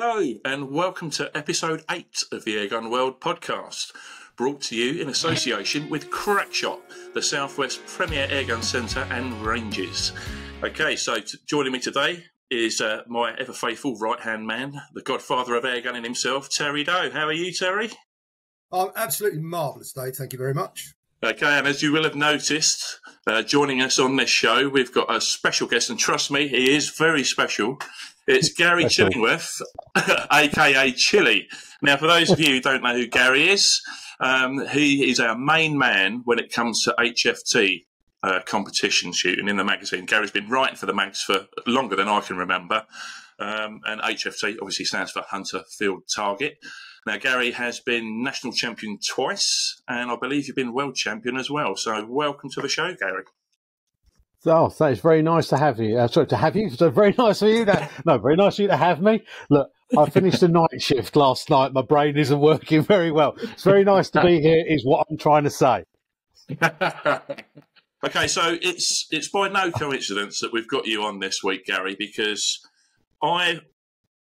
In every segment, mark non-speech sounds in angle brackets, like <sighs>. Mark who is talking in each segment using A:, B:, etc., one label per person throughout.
A: Hello, and welcome to episode 8 of the Airgun World podcast, brought to you in association with Crackshot, the Southwest Premier Airgun Centre and Ranges. Okay, so t- joining me today is uh, my ever faithful right hand man, the godfather of airgunning himself, Terry Doe. How are you, Terry?
B: I'm absolutely marvellous day. Thank you very much.
A: Okay, and as you will have noticed, uh, joining us on this show, we've got a special guest, and trust me, he is very special. It's Gary Chillingworth, aka <laughs> Chili. Now, for those of you who don't know who Gary is, um, he is our main man when it comes to HFT uh, competition shooting in the magazine. Gary's been writing for the mags for longer than I can remember. Um, and HFT obviously stands for Hunter Field Target. Now, Gary has been national champion twice, and I believe you've been world champion as well. So, welcome to the show, Gary.
C: Oh, so it's very nice to have you. Uh, sorry, to have you. So very nice of you. To, <laughs> no, very nice of you to have me. Look, I finished a night shift last night. My brain isn't working very well. It's very nice to be <laughs> here. Is what I'm trying to say. <laughs>
A: okay, so it's it's by no coincidence that we've got you on this week, Gary, because I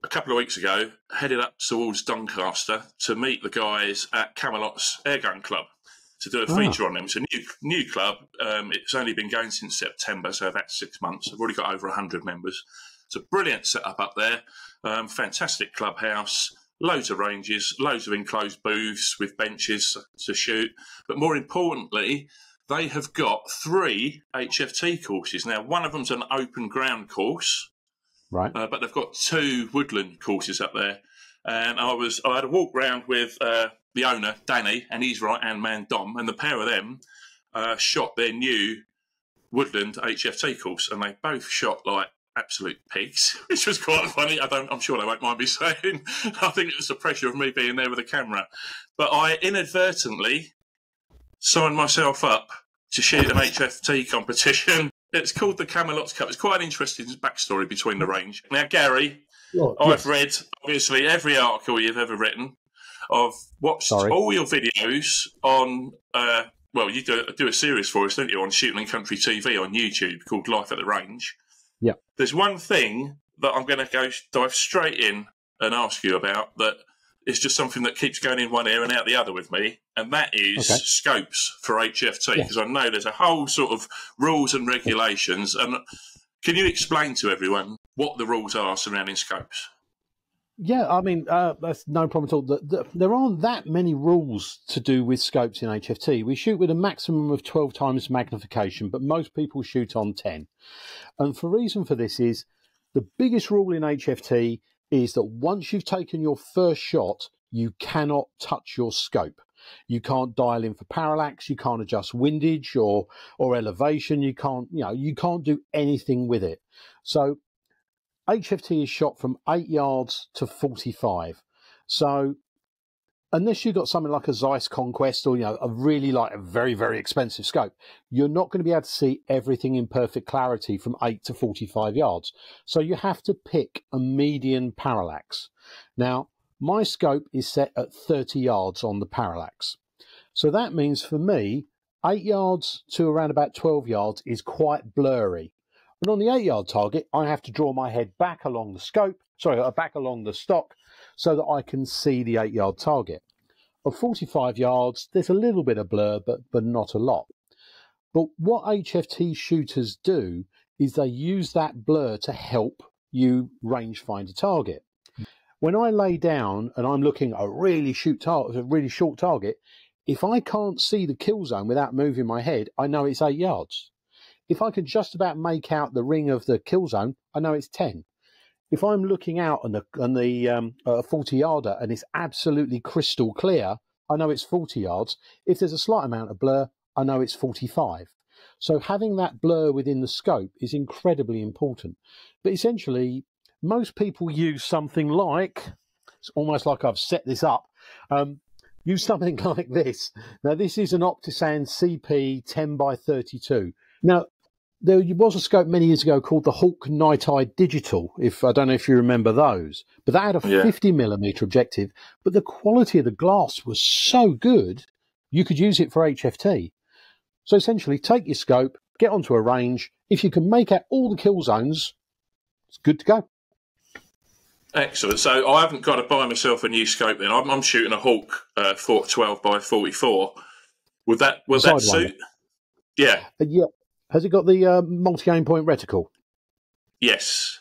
A: a couple of weeks ago, headed up towards Doncaster to meet the guys at Camelot's Airgun Club to do a ah. feature on them. It's a new new club. Um, it's only been going since September, so about six months. I've already got over hundred members. It's a brilliant setup up there. Um, fantastic clubhouse. Loads of ranges, loads of enclosed booths with benches to shoot. But more importantly, they have got three HFT courses. Now, one of them's an open ground course,
C: Right.
A: Uh, but they've got two woodland courses up there. And I was I had a walk round with uh, the owner, Danny, and his right hand man, Dom, and the pair of them uh, shot their new woodland HFT course, and they both shot like absolute pigs, <laughs> which was quite funny. I don't, I'm sure they won't mind me <laughs> saying. I think it was the pressure of me being there with a the camera, but I inadvertently signed myself up to shoot an HFT competition <laughs> it's called the Camelot's Cup. It's quite an interesting backstory between the range. Now, Gary, oh, I've yes. read obviously every article you've ever written. I've watched Sorry. all your videos on. Uh, well, you do, do a series for us, don't you, on Shooting and Country TV on YouTube called Life at the Range.
C: Yeah.
A: There's one thing that I'm going to go dive straight in and ask you about that is just something that keeps going in one ear and out the other with me and that is okay. scopes for HFT because I know there's a whole sort of rules and regulations. And can you explain to everyone what the rules are surrounding scopes?
C: Yeah, I mean, uh, that's no problem at all. The, the, there aren't that many rules to do with scopes in HFT. We shoot with a maximum of 12 times magnification, but most people shoot on 10. And the reason for this is the biggest rule in HFT is that once you've taken your first shot, you cannot touch your scope. You can't dial in for parallax. You can't adjust windage or or elevation. You can't you know you can't do anything with it. So HFT is shot from eight yards to forty five. So unless you've got something like a Zeiss Conquest or you know a really like a very very expensive scope, you're not going to be able to see everything in perfect clarity from eight to forty five yards. So you have to pick a median parallax. Now my scope is set at 30 yards on the parallax. So that means for me, 8 yards to around about 12 yards is quite blurry. But on the 8 yard target, I have to draw my head back along the scope, sorry, uh, back along the stock, so that I can see the 8 yard target. Of 45 yards, there's a little bit of blur, but, but not a lot. But what HFT shooters do is they use that blur to help you range find a target. When I lay down and I'm looking at a really shoot target, a really short target, if I can't see the kill zone without moving my head, I know it's eight yards. If I can just about make out the ring of the kill zone, I know it's ten. If I'm looking out on the on the um, uh, forty yarder and it's absolutely crystal clear, I know it's forty yards. If there's a slight amount of blur, I know it's forty-five. So having that blur within the scope is incredibly important. But essentially, most people use something like it's almost like I've set this up. Um, use something <laughs> like this. Now, this is an Optisan CP 10 by 32. Now, there was a scope many years ago called the Hawke Nite Eye Digital. If I don't know if you remember those, but that had a yeah. 50 millimeter objective. But the quality of the glass was so good, you could use it for HFT. So essentially, take your scope, get onto a range. If you can make out all the kill zones, it's good to go.
A: Excellent. So I haven't got to buy myself a new scope then. I'm, I'm shooting a Hawke uh, 12 by 44. Would that would that suit? Yeah.
C: Uh, yeah. Has it got the uh, multi aim point reticle?
A: Yes.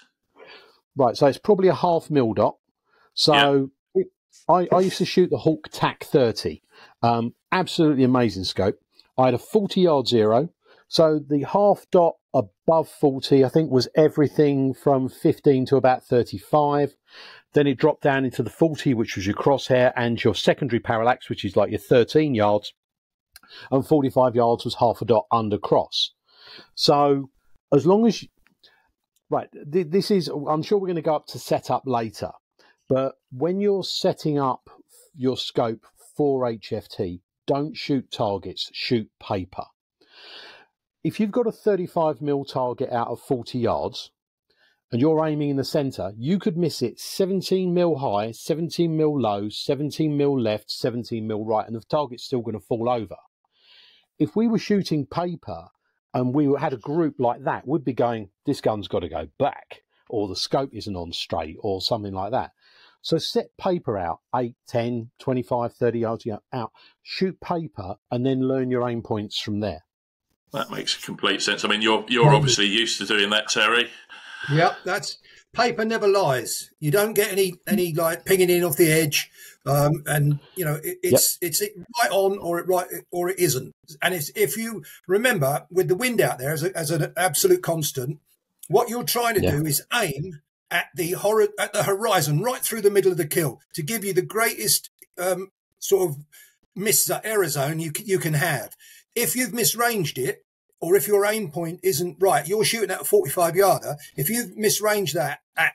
C: Right. So it's probably a half mil dot. So yeah. it, I, I used to shoot the Hawke TAC 30. Um, absolutely amazing scope. I had a 40 yard zero. So the half dot above 40, I think, was everything from 15 to about 35. Then it dropped down into the 40, which was your crosshair, and your secondary parallax, which is like your 13 yards. And 45 yards was half a dot under cross. So as long as, you, right, th- this is, I'm sure we're going to go up to setup later. But when you're setting up your scope for HFT, don't shoot targets, shoot paper if you've got a 35 mil target out of 40 yards and you're aiming in the center, you could miss it 17 mil high, 17 mil low, 17 mil left, 17 mil right, and the target's still going to fall over. If we were shooting paper and we had a group like that, we'd be going, this gun's got to go back, or the scope isn't on straight, or something like that. So set paper out 8, 10, 25, 30 yards out, shoot paper, and then learn your aim points from there.
A: That makes complete sense. I mean, you're you're obviously used to doing that, Terry.
B: Yep, that's paper never lies. You don't get any any like pinging in off the edge, um, and you know it, it's yep. it's right on or it right or it isn't. And it's if you remember with the wind out there as, a, as an absolute constant, what you're trying to yeah. do is aim at the horror at the horizon, right through the middle of the kill, to give you the greatest um, sort of miss error zone you you can have if you've misranged it, or if your aim point isn't right, you're shooting at a 45 yarder. If you've misranged that at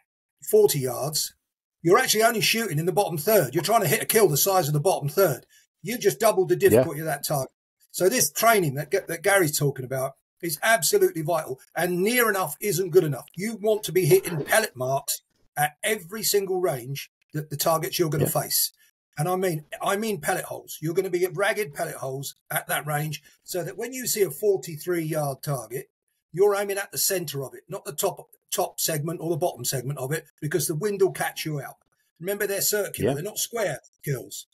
B: 40 yards, you're actually only shooting in the bottom third. You're trying to hit a kill the size of the bottom third. You've just doubled the difficulty yeah. of that target. So this training that, that Gary's talking about is absolutely vital and near enough isn't good enough. You want to be hitting pellet marks at every single range that the targets you're going yeah. to face. And I mean, I mean pellet holes. You're going to be at ragged pellet holes at that range so that when you see a 43 yard target, you're aiming at the center of it, not the top, top segment or the bottom segment of it, because the wind will catch you out. Remember, they're circular. Yeah. They're not square kills.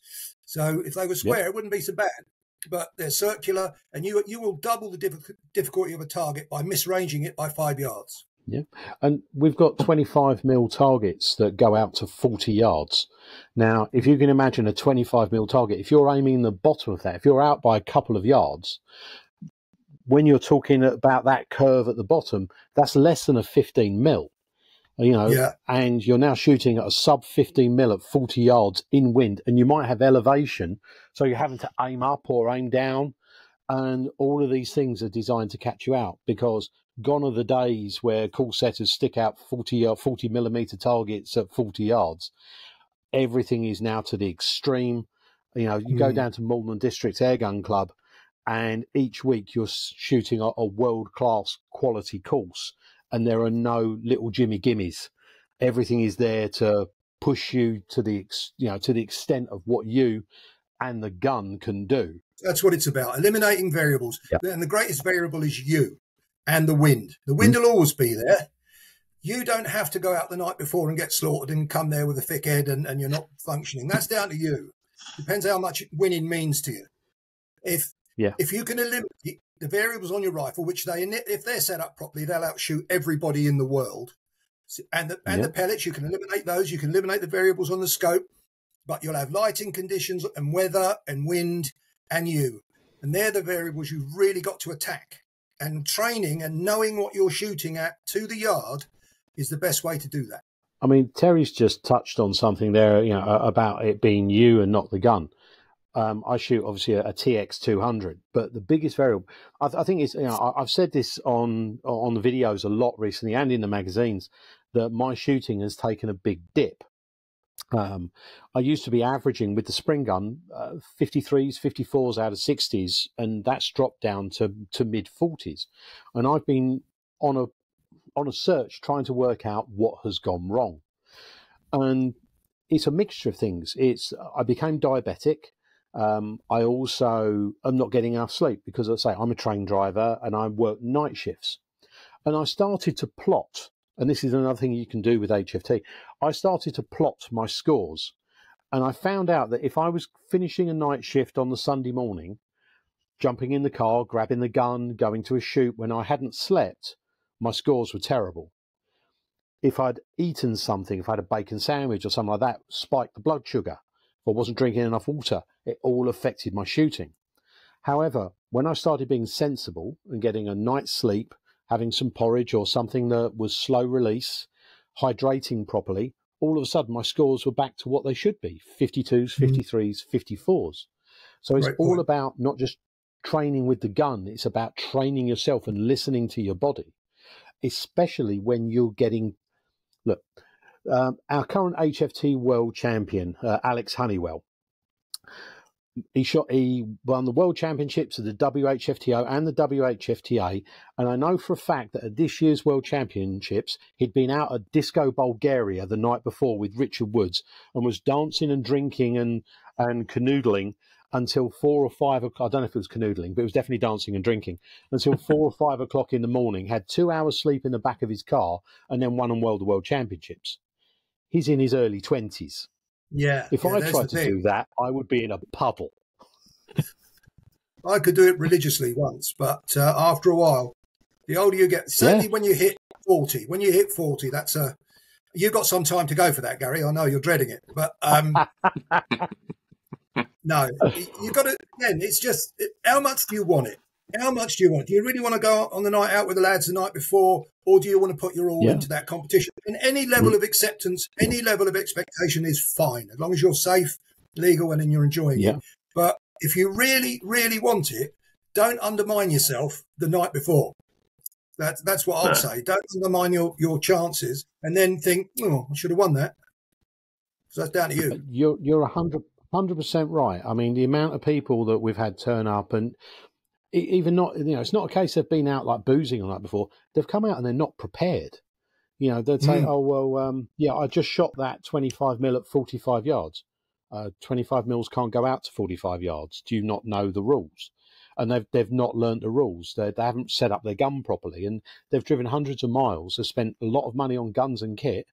B: So if they were square, yeah. it wouldn't be so bad. But they're circular, and you you will double the difficulty of a target by misranging it by five yards.
C: Yeah, and we've got 25 mil targets that go out to 40 yards. Now, if you can imagine a 25 mil target, if you're aiming the bottom of that, if you're out by a couple of yards, when you're talking about that curve at the bottom, that's less than a 15 mil. You know, yeah. and you're now shooting at a sub 15 mil at 40 yards in wind, and you might have elevation, so you're having to aim up or aim down, and all of these things are designed to catch you out because gone are the days where cool setters stick out 40, uh, 40 millimeter targets at 40 yards. Everything is now to the extreme. You know, you mm. go down to Malden District Airgun Club, and each week you're shooting a, a world class quality course, and there are no little Jimmy Gimmies. Everything is there to push you to the you know to the extent of what you and the gun can do.
B: That's what it's about. Eliminating variables, and the greatest variable is you and the wind. The wind mm. will always be there. You don't have to go out the night before and get slaughtered and come there with a thick head and, and you're not functioning. That's down to you. Depends how much winning means to you. If yeah. if you can eliminate the variables on your rifle, which they if they're set up properly, they'll outshoot everybody in the world. And the, and yeah. the pellets, you can eliminate those. You can eliminate the variables on the scope, but you'll have lighting conditions and weather and wind and you. And they're the variables you've really got to attack and training and knowing what you're shooting at to the yard is the best way to do that.
C: I mean, Terry's just touched on something there, you know, about it being you and not the gun. Um, I shoot obviously a, a, TX 200, but the biggest variable, I, I think is, you know, I, have said this on on the videos a lot recently and in the magazines that my shooting has taken a big dip. Um, I used to be averaging with the spring gun uh, 53s, 54s out of 60s, and that's dropped down to, to mid 40s. And I've been on a on a search trying to work out what has gone wrong. And it's a mixture of things. It's I became diabetic. Um, I also am not getting enough sleep because I say I'm a train driver and I work night shifts. And I started to plot and this is another thing you can do with HFT, I started to plot my scores. And I found out that if I was finishing a night shift on the Sunday morning, jumping in the car, grabbing the gun, going to a shoot when I hadn't slept, my scores were terrible. If I'd eaten something, if I had a bacon sandwich or something like that, spiked the blood sugar, or wasn't drinking enough water, it all affected my shooting. However, when I started being sensible and getting a night's sleep, having some porridge or something that was slow release, hydrating properly, all of a sudden my scores were back to what they should be 52s, 53s, 54s. So it's
B: Great
C: all
B: point.
C: about not just training with the gun, it's about training yourself and listening to your body, especially when you're getting. Look, um, our current HFT world champion, uh, Alex Honeywell, he shot he won the world championships of the WHFTO and the WHFTA and I know for a fact that at this year's world championships he'd been out at Disco Bulgaria the night before with Richard Woods and was dancing and drinking and and canoodling until four or five o'clock. I don't know if it was canoodling, but it was definitely dancing and drinking until <laughs> four or five o'clock in the morning. Had two hours sleep in the back of his car, and then won and world the world championships. He's in his early twenties.
B: Yeah.
C: If
B: yeah,
C: I tried to
B: thing.
C: do that, I would be in a puddle.
B: I could do it religiously once, but uh, after a while, the older you get, certainly when you hit 40, when you hit 40, that's a. You've got some time to go for that, Gary. I know you're dreading it, but um, <laughs> no, you've got to. Again, it's just how much do you want it? How much do you want? Do you really want to go on the night out with the lads the night before, or do you want to put your all
C: Yeah.
B: into that competition? And any level mm. of acceptance, any level of expectation is fine as long as you're safe, legal, and then you're enjoying
C: Yeah.
B: it. But if you really, really want it, don't undermine yourself the night before. That's that's what I'd say. Don't undermine your, your chances and then think, oh, I should have won that. So that's down to you.
C: Uh, you're you're a hundred hundred percent right. I mean, the amount of people that we've had turn up and even not, you know, it's not a case of being out like boozing on that before. They've come out and they're not prepared. You know, they'd say,
B: Mm.
C: "Oh well, um, yeah, I just shot that twenty-five mil at forty-five yards. Uh, twenty-five mils can't go out to forty-five yards. Do you not know the rules?" And they've they've not learnt the rules. They they haven't set up their gun properly, and they've driven hundreds of miles. They've spent a lot of money on guns and kit,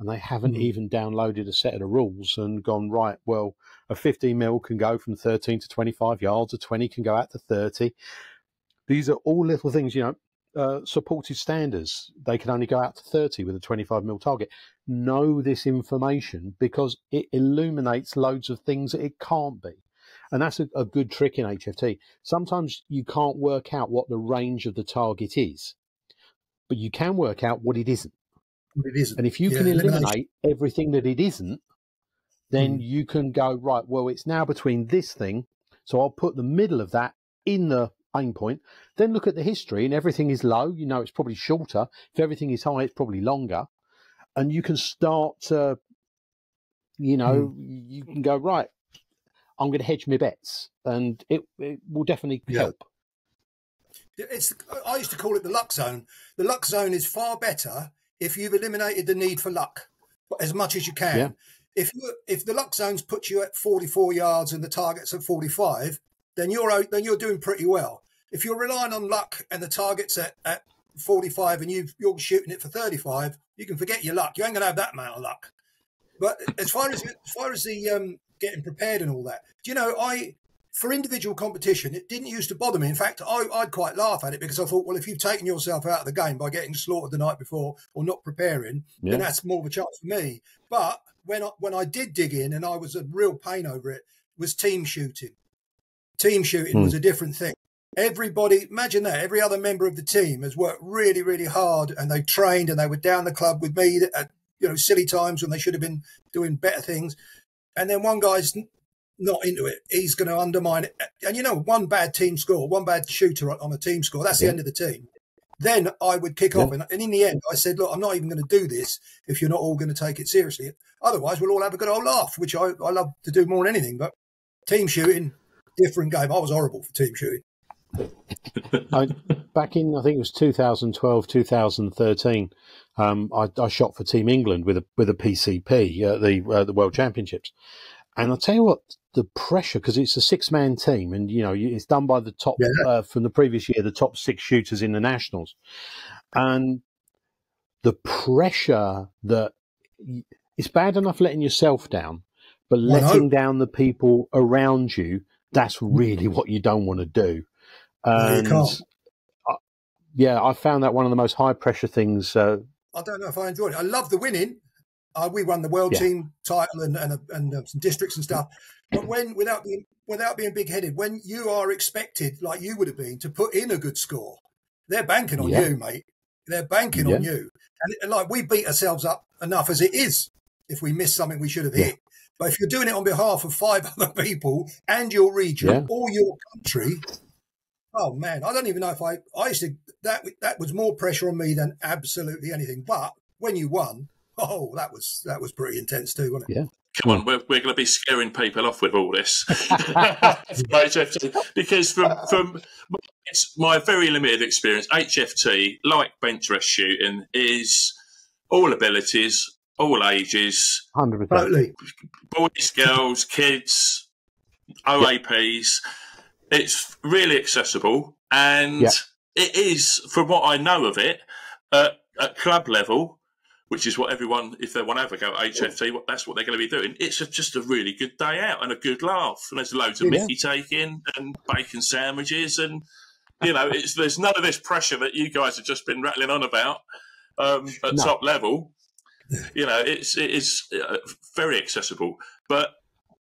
C: and they haven't
B: Mm.
C: even downloaded a set of the rules and gone right. Well, a 15 mil can go from 13 to 25 yards. A 20 can go out to 30. These are all little things, you know. Uh, supported standards, they can only go out to 30 with a 25 mil target. Know this information because it illuminates loads of things that it can't be. And that's a, a good trick in HFT. Sometimes you can't work out what the range of the target is, but you can work out what it isn't.
B: It isn't.
C: And if you
B: Yeah,
C: can eliminate everything that it isn't, then
B: Mm.
C: you can go, right, well, it's now between this thing. So I'll put the middle of that in the aim point. Then look at the history and everything is low. You know, it's probably shorter. If everything is high, it's probably longer. And you can start to, you know, you can go, right, I'm going to hedge my bets. And it, it will definitely
B: Yeah.
C: help.
B: It's. I used to call it the luck zone. The luck zone is far better if you've eliminated the need for luck as much as you can.
C: Yeah.
B: If you if the luck zones put you at 44 yards and the target's at 45, then you're then you're doing pretty well. If you're relying on luck and the target's at, at 45 and you you're shooting it for 35, you can forget your luck. You ain't gonna have that amount of luck. But as far as as far as the um, getting prepared and all that, do you know I for individual competition, it didn't used to bother me. In fact, I, I'd quite laugh at it because I thought, well, if you've taken yourself out of the game by getting slaughtered the night before or not preparing,
C: Yeah.
B: then that's more of a chance for me. But when I, when I did dig in and I was a real pain over it, was team shooting. Team shooting
C: Hmm.
B: was a different thing. Everybody, imagine that. Every other member of the team has worked really, really hard, and they trained, and they were down the club with me at you know silly times when they should have been doing better things. And then one guy's not into it. He's going to undermine it. And you know, one bad team score, one bad shooter on- on a team score, that's
C: Yeah.
B: the end of the team. Then I would kick off. And, and in the end, I said, look, I'm not even going to do this if you're not all going to take it seriously. Otherwise, we'll all have a good old laugh, which I, I love to do more than anything. But team shooting, different game. I was horrible for team shooting. <laughs>
C: I, back in I think it was 2012, 2013. Um, I, I shot for Team England with a with a PCP at the uh, the World Championships, and I'll tell you what, the pressure because it's a six man team, and you know it's done by the top
B: Yeah.
C: uh, from the previous year, the top six shooters in the nationals, and the pressure that it's bad enough letting yourself down, but letting down the people around you, that's really what you don't want to do. And I, yeah, I found that one of the most high pressure things. Uh,
B: I don't know if I enjoyed it. I love the winning. Uh, we won the world yeah. team title and and, and uh, some districts and stuff. But when without being without being big headed, when you are expected, like you would have been, to put in a good score, they're banking on yeah. you, mate. They're banking yeah. on you. And, and, like we beat ourselves up enough as it is if we miss something we should have hit. But if you're doing it on behalf of five <laughs> other people and your region or your country, oh man, I don't even know if I I used to that that was more pressure on me than absolutely anything. But when you won, oh, that was that was pretty intense too, wasn't
C: it? Yeah.
A: Come on, we're, we're going to be scaring people off with all this <laughs> because from from it's my very limited experience, HFT like bench rest shooting is all abilities, all ages,
C: hundred percent,
A: boys, girls, kids, OAPs. It's really accessible, and it is, from what I know of it, uh, at club level which is what everyone, if they want to ever go at HFT, that's what they're going to be doing. It's a, just a really good day out and a good laugh. And there's loads of yeah. Mickey taking and bacon sandwiches, and you know, it's there's none of this pressure that you guys have just been rattling on about um, at no. top level. You know, it's it is uh, very accessible. But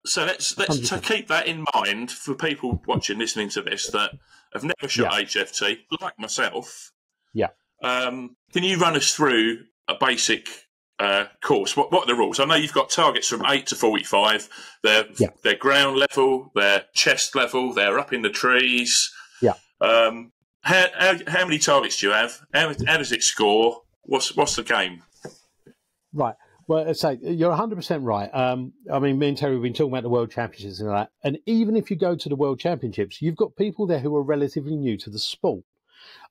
A: so let's let's to keep that in mind for people watching, listening to this that have never shot yeah. HFT, like myself.
C: Yeah.
A: Um, can you run us through a basic uh, course, what, what are the rules? I know you've got targets from eight to forty-five. They're yeah. they're ground level, they're chest level, they're up in the trees.
C: Yeah.
A: Um, how, how, how many targets do you have? How, how does it score? What's what's the game?
C: Right. Well, so you're 100% right. Um, I mean, me and Terry have been talking about the World Championships and that. And even if you go to the World Championships, you've got people there who are relatively new to the sport.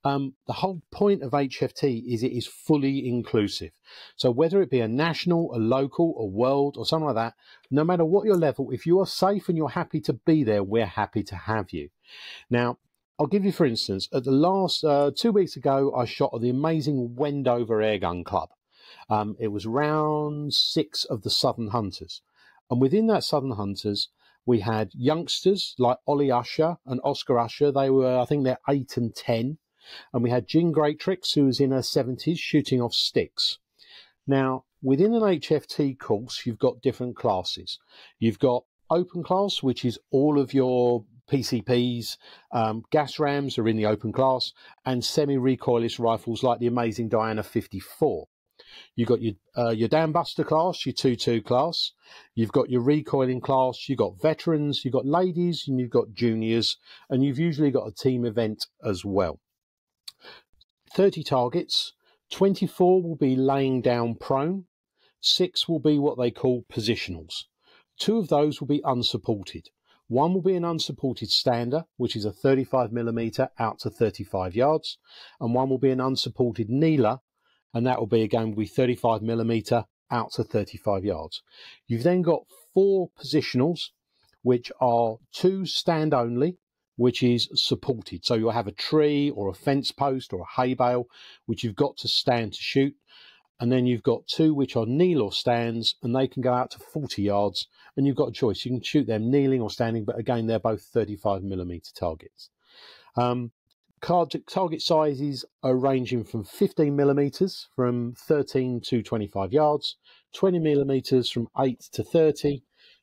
C: Um, the whole point of HFT is it is fully inclusive. So whether it be a national, a local, a world, or something like that, no matter what your level, if you are safe and you're happy to be there, we're happy to have you. Now, I'll give you, for instance, at the last uh, two weeks ago, I shot at the amazing Wendover Airgun Club. Um, it was round six of the Southern Hunters. And within that Southern Hunters, we had youngsters like Ollie Usher and Oscar Usher. They were, I think, they're eight and 10. And we had Jean Greatrix, who was in her 70s, shooting off sticks. Now, within an HFT course, you've got different classes. You've got open class, which is all of your PCPs, um, gas rams are in the open class, and semi recoilless rifles like the amazing Diana 54. You've got your uh, your buster class, your two two class. You've got your recoiling class. You've got veterans. You've got ladies, and you've got juniors, and you've usually got a team event as well. 30 targets, 24 will be laying down prone, 6 will be what they call positionals. Two of those will be unsupported. One will be an unsupported stander, which is a 35mm out to 35 yards, and one will be an unsupported kneeler, and that will be again be 35mm out to 35 yards. You've then got four positionals, which are two stand only, which is supported. So you'll have a tree or a fence post or a hay bale, which you've got to stand to shoot. And then you've got two which are kneel or stands, and they can go out to 40 yards. And you've got a choice. You can shoot them kneeling or standing, but again, they're both 35 millimeter targets. Um, target sizes are ranging from 15 millimeters from 13 to 25 yards, 20 millimeters from 8 to 30,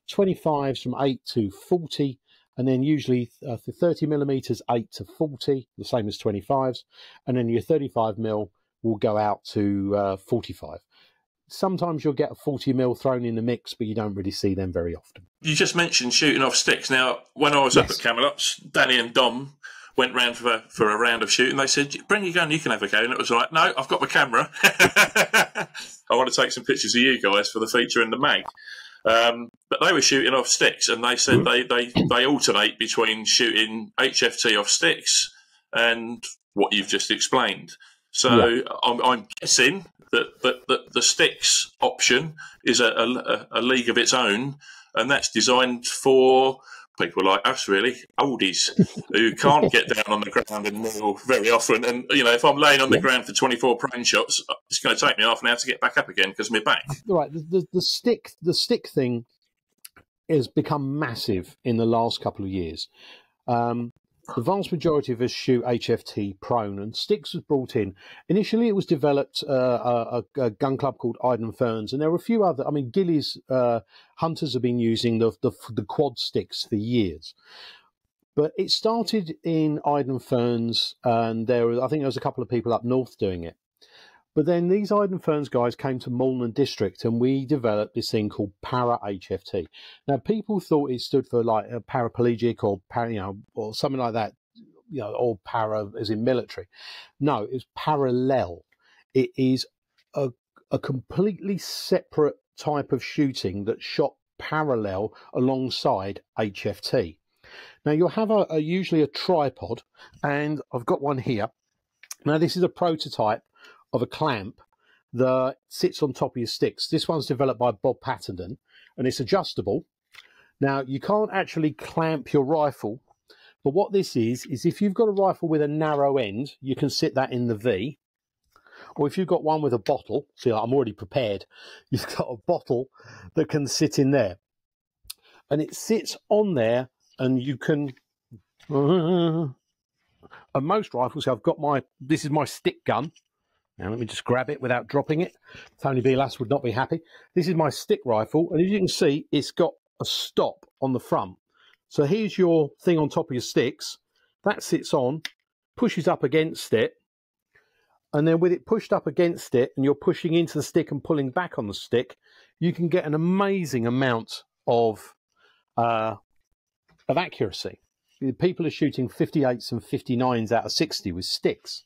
C: 25s from 8 to 40, and then usually uh, for 30 millimeters, 8 to 40, the same as 25s, and then your 35 mil will go out to uh, 45. Sometimes you'll get a 40 mil thrown in the mix, but you don't really see them very often.
A: You just mentioned shooting off sticks. Now, when I was yes. up at Camelot's, Danny and Dom went round for, for a round of shooting. They said, "Bring your gun, you can have a go." And it was like, "No, I've got my camera. <laughs> I want to take some pictures of you guys for the feature in the mag." Um, but they were shooting off sticks, and they said they, they, they alternate between shooting HFT off sticks and what you've just explained. So yeah. I'm, I'm, guessing that, that, that, the sticks option is a, a, a, league of its own, and that's designed for people like us, really, oldies, who can't get down on the ground and kneel very often. And, you know, if I'm laying on the ground for 24 prone shots, it's going to take me half an hour to get back up again because my back.
C: Right. The, the, the, stick, the stick thing has become massive in the last couple of years. Um, the vast majority of us shoot HFT prone, and sticks was brought in. Initially, it was developed uh, a, a, gun club called Iden Ferns, and there were a few other. I mean, Gillies uh, hunters have been using the, the, the quad sticks for years, but it started in Iden Ferns, and there was, I think there was a couple of people up north doing it. But then these Iden Ferns guys came to Malton District and we developed this thing called Para HFT. Now, people thought it stood for like a paraplegic or, para, you know, or something like that, you know, or para as in military. No, it's parallel. It is a, a completely separate type of shooting that shot parallel alongside HFT. Now, you'll have a, a usually a tripod, and I've got one here. Now, this is a prototype of a clamp that sits on top of your sticks. This one's developed by Bob Patterson and it's adjustable. Now, you can't actually clamp your rifle, but what this is, is if you've got a rifle with a narrow end, you can sit that in the V. Or if you've got one with a bottle, see, I'm already prepared, <laughs> you've got a bottle that can sit in there. And it sits on there, and you can. <laughs> and most rifles, I've got my, this is my stick gun, now let me just grab it without dropping it. Tony Belas would not be happy. This is my stick rifle, and as you can see, it's got a stop on the front. So here's your thing on top of your sticks. That sits on, pushes up against it, and then with it pushed up against it, and you're pushing into the stick and pulling back on the stick, you can get an amazing amount of uh, of accuracy. People are shooting 58s and 59s out of 60 with sticks.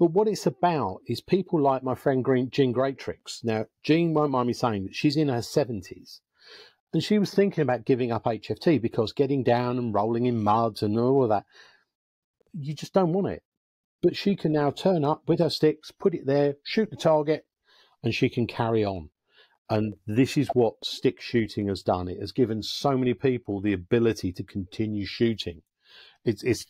C: But what it's about is people like my friend Green, Jean Greatrix. Now, Jean won't mind me saying that she's in her 70s. And she was thinking about giving up HFT because getting down and rolling in muds and all of that, you just don't want it. But she can now turn up with her sticks, put it there, shoot the target, and she can carry on. And this is what stick shooting has done. It has given so many people the ability to continue shooting. It's, it's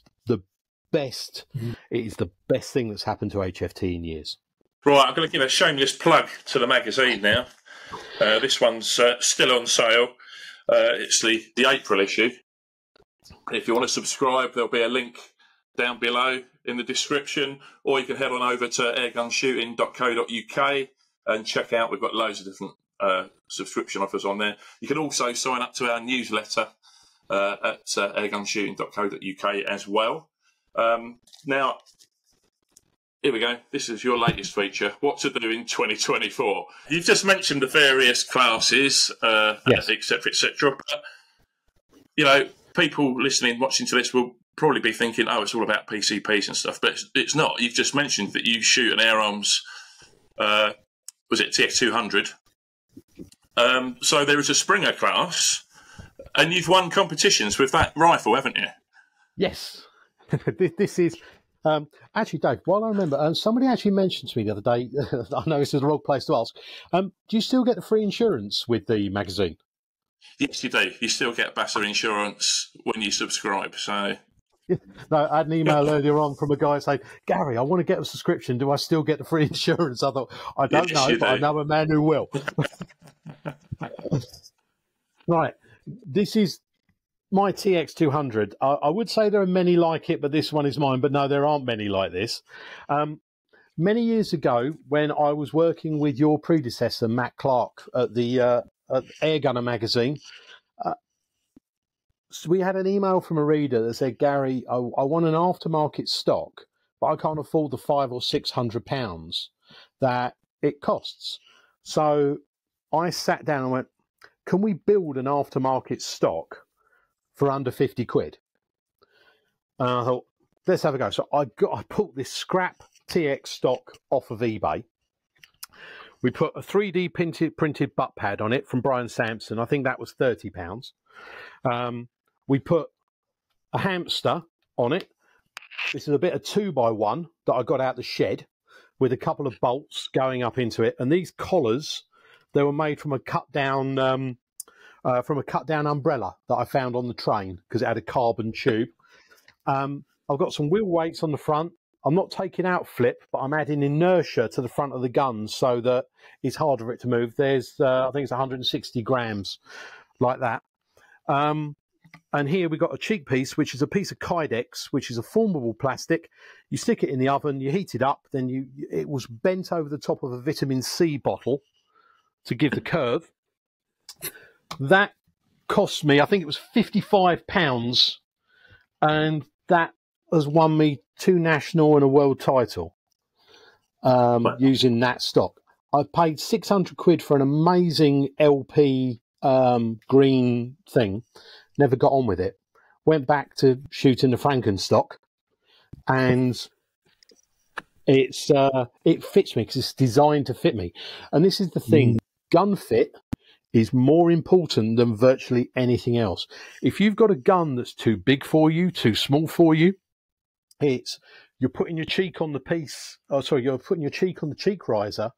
C: best. Mm-hmm. It is the best thing that's happened to HFT in years.
A: Right, I'm going to give a shameless plug to the magazine now. Uh, this one's uh, still on sale. Uh, it's the, the April issue. If you want to subscribe, there'll be a link down below in the description, or you can head on over to airgunshooting.co.uk and check out. We've got loads of different uh, subscription offers on there. You can also sign up to our newsletter uh, at uh, airgunshooting.co.uk as well. Um, now, here we go. This is your latest feature. What to do in 2024? You've just mentioned the various classes, uh, yes. etc., etc. But you know, people listening, watching to this will probably be thinking, "Oh, it's all about PCPs and stuff," but it's, it's not. You've just mentioned that you shoot an Air Arms. Uh, was it TF200? Um, so there is a Springer class, and you've won competitions with that rifle, haven't you?
C: Yes, <laughs> this is um, actually, Dave. While I remember, uh, somebody actually mentioned to me the other day. <laughs> I know this is the wrong place to ask. Um, do you still get the free insurance with the magazine?
A: Yes, you do. You still get better insurance when you subscribe. So. <laughs>
C: No, I had an email earlier on from a guy saying, Gary, I want to get a subscription. Do I still get the free insurance? I thought, I don't yes, know, but do. I know a man who will. right. This is my TX200, I, I, would say there are many like it, but this one is mine. But no, there aren't many like this. Um, many years ago, when I was working with your predecessor, Matt Clark, at the uh, at Air Gunner magazine, uh, we had an email from a reader that said, Gary, I, I want an aftermarket stock, but I can't afford the five or six hundred pounds that it costs. So I sat down and went, can we build an aftermarket stock for under 50 quid. And I thought, let's have a go. So I got I pulled this scrap TX stock off of eBay. We put a 3D printed printed butt pad on it from Brian Sampson. I think that was 30 pounds. Um, we put a hamster on it. This is a bit of two by one that I got out the shed with a couple of bolts going up into it. And these collars, they were made from a cut down um, uh, from a cut down umbrella that I found on the train because it had a carbon tube. Um, I've got some wheel weights on the front. I'm not taking out flip, but I'm adding inertia to the front of the gun so that it's harder for it to move. There's, uh, I think it's 160 grams, like that. Um, and here we've got a cheek piece, which is a piece of Kydex, which is a formable plastic. You stick it in the oven, you heat it up, then you it was bent over the top of a vitamin C bottle to give the curve. That cost me, I think it was fifty-five pounds, and that has won me two national and a world title um, using that stock. I paid six hundred quid for an amazing LP um, green thing. Never got on with it. Went back to shooting the Frankenstock, and it's uh, it fits me because it's designed to fit me. And this is the thing: mm. gun fit is more important than virtually anything else. If you've got a gun that's too big for you, too small for you, it's you're putting your cheek on the piece. Oh, sorry, you're putting your cheek on the cheek riser,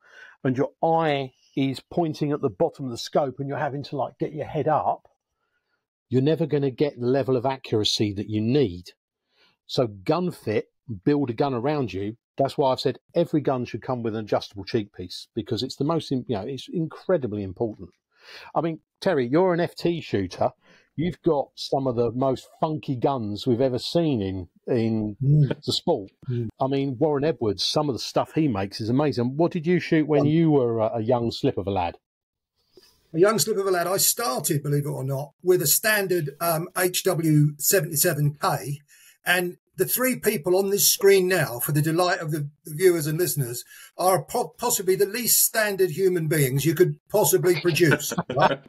C: and your eye is pointing at the bottom of the scope, and you're having to like get your head up you're never going to get the level of accuracy that you need. So, gun fit, build a gun around you. That's why I've said every gun should come with an adjustable cheek piece because it's the most, you know, it's incredibly important. I mean, Terry, you're an FT shooter. You've got some of the most funky guns we've ever seen in in mm. the sport. Mm. I mean, Warren Edwards, some of the stuff he makes is amazing. What did you shoot when you were a, a young slip of a lad?
B: a young slip of a lad, I started, believe it or not, with a standard um, HW77K. And the three people on this screen now, for the delight of the, viewers and listeners, are po- possibly the least standard human beings you could possibly produce. <laughs> Right?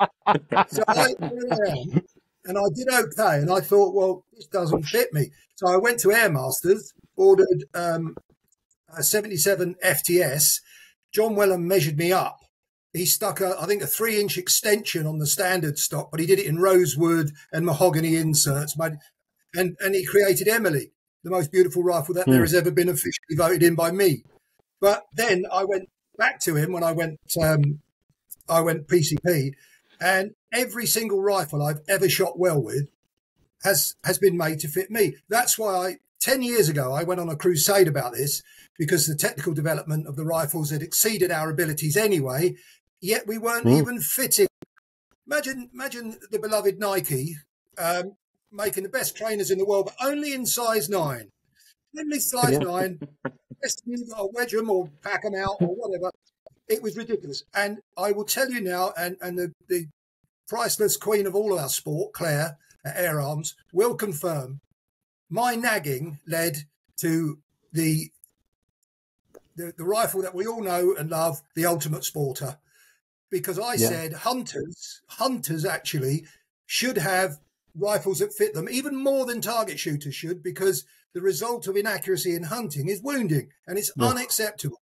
B: so I around and I did okay. And I thought, well, this doesn't fit me. So I went to Airmasters, ordered um, a 77 FTS. John Wellham measured me up he stuck a, I think a three inch extension on the standard stock, but he did it in rosewood and mahogany inserts. And, and he created Emily, the most beautiful rifle that mm. there hmm. has ever been officially voted in by me. But then I went back to him when I went, um, I went PCP and every single rifle I've ever shot well with has, has been made to fit me. That's why I, 10 years ago, I went on a crusade about this because the technical development of the rifles had exceeded our abilities anyway yet we weren't mm. even fitting. Imagine, imagine the beloved Nike um, making the best trainers in the world, but only in size nine. Only size nine. Best you got to wedge them or pack them out or whatever. It was ridiculous. And I will tell you now, and, and the, the priceless queen of all of our sport, Claire at Air Arms, will confirm my nagging led to the, the, the rifle that we all know and love, the Ultimate Sporter because I yeah. said hunters, hunters actually should have rifles that fit them even more than target shooters should, because the result of inaccuracy in hunting is wounding and it's yeah. unacceptable.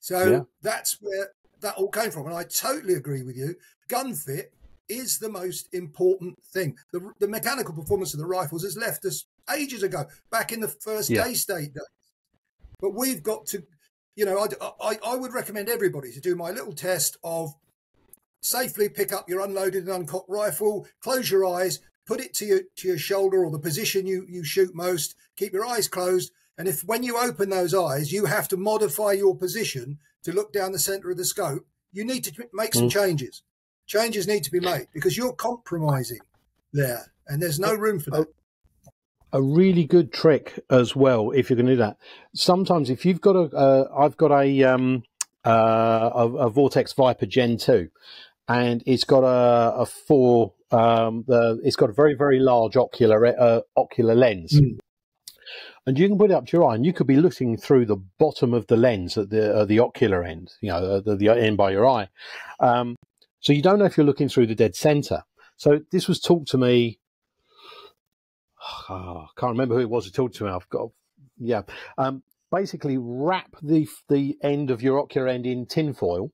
B: So yeah. that's where that all came from. And I totally agree with you. Gun fit is the most important thing. The, the mechanical performance of the rifles has left us ages ago, back in the first day state days. But we've got to you know, I, I, I would recommend everybody to do my little test of safely pick up your unloaded and uncocked rifle, close your eyes, put it to your to your shoulder or the position you you shoot most. Keep your eyes closed, and if when you open those eyes, you have to modify your position to look down the center of the scope, you need to make some mm. changes. Changes need to be made because you're compromising there, and there's no room for that
C: a really good trick as well if you can do that. Sometimes if you've got a, uh, I've got a, um, uh, a, a Vortex Viper Gen two, and it's got a, a four. Um, the, it's got a very very large ocular uh, ocular lens. Mm. And you can put it up to your eye, and you could be looking through the bottom of the lens at the uh, the ocular end, you know, the, the end by your eye. Um, so you don't know if you're looking through the dead center. So this was taught to me oh, <sighs> I can't remember who it was who talked to me. I've got, yeah. Um, basically, wrap the the end of your ocular end in tinfoil,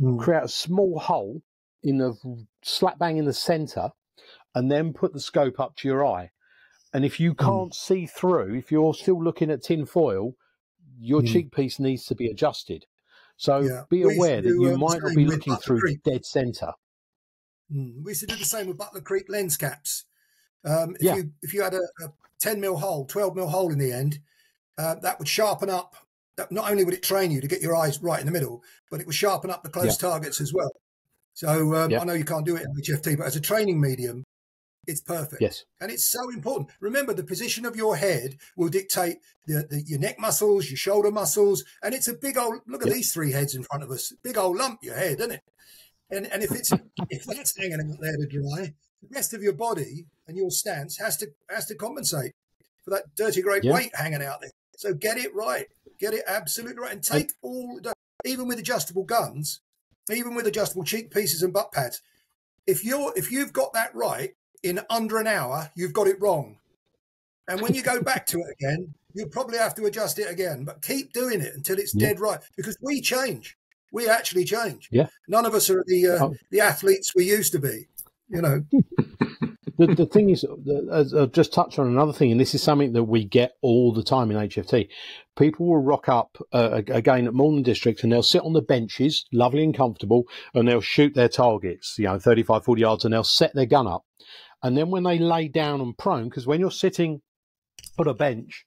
C: mm. create a small hole in the slap bang in the center, and then put the scope up to your eye. And if you hmm. can't mm. see through, if you're still looking at tinfoil, your mm. cheek piece needs to be adjusted. So yeah. be aware that you might not be looking through dead center.
B: Mm. We used to do the same with Butler Creek lens caps. Um, if
C: Yeah.
B: you if you had a, a 10 mil hole, 12 mil hole in the end, uh, that would sharpen up. Not only would it train you to get your eyes right in the middle, but it would sharpen up the close targets as well. So um,
C: Yeah.
B: I know you can't do it in HFT, but as a training medium, it's perfect.
C: Yes.
B: And it's so important. Remember, the position of your head will dictate the, the, your neck muscles, your shoulder muscles, and it's a big old look at
C: Yep.
B: these three heads in front of us. Big old lump, your head, isn't it? And and if it's if that's hanging out there to dry, the rest of your body and your stance has to has to compensate for that dirty great
C: Yeah.
B: weight hanging out there. So get it right, get it absolutely right, and take all the even with adjustable guns, even with adjustable cheek pieces and butt pads. If you're if you've got that right in under an hour, you've got it wrong. And when you go back to it again, you'll probably have to adjust it again. But keep doing it until it's
C: Yeah.
B: dead right, because we change. We actually change.
C: Yeah.
B: None of us are the uh,
C: Oh.
B: the athletes we used to be. You know. <laughs>
C: the, the thing is, as I'll just touch on another thing, and this is something that we get all the time in HFT. People will rock up uh, again at Morning District and they'll sit on the benches, lovely and comfortable, and they'll shoot their targets, you know, 35, 40 yards, and they'll set their gun up. And then when they lay down and prone, because when you're sitting on a bench